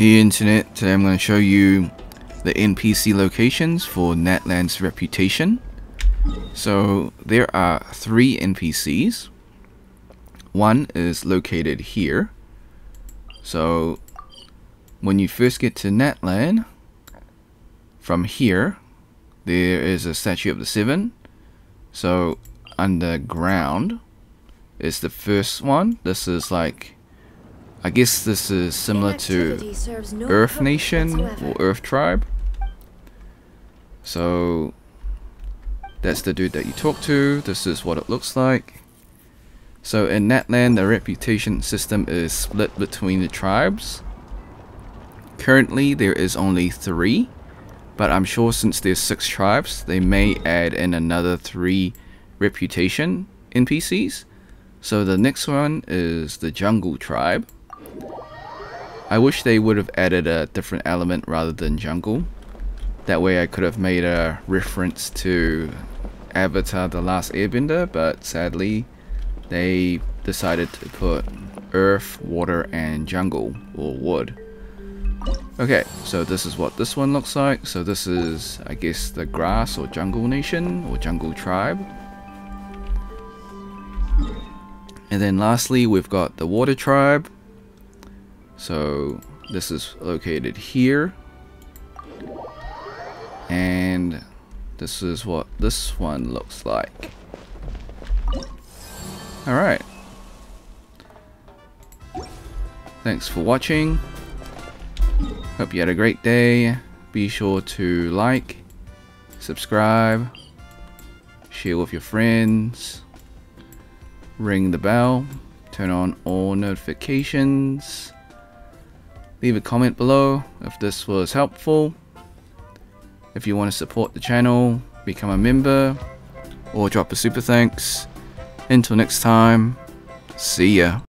Hey internet, today I'm going to show you the NPC locations for Natlan's reputation. So there are three NPCs. One is located here. So when you first get to Natlan, from here, there is a statue of the Seven. So underground is the first one. This is like I guess this is similar to Earth Nation or Earth Tribe. So that's the dude that you talk to. This is what it looks like. So in Natlan, the reputation system is split between the tribes. Currently, there is only three, but I'm sure since there's six tribes, they may add in another three reputation NPCs. So the next one is the Jungle Tribe. I wish they would have added a different element rather than jungle. That way I could have made a reference to Avatar The Last Airbender, but sadly they decided to put earth, water, and jungle, or wood. Okay, so this is what this one looks like. So this is, I guess, the grass or jungle nation, or jungle tribe. And then lastly, we've got the water tribe. So this is located here. And this is what this one looks like. Alright. Thanks for watching. Hope you had a great day. Be sure to like, subscribe, share with your friends, ring the bell, turn on all notifications. Leave a comment below if this was helpful. If you want to support the channel, become a member, or drop a super thanks. Until next time, see ya.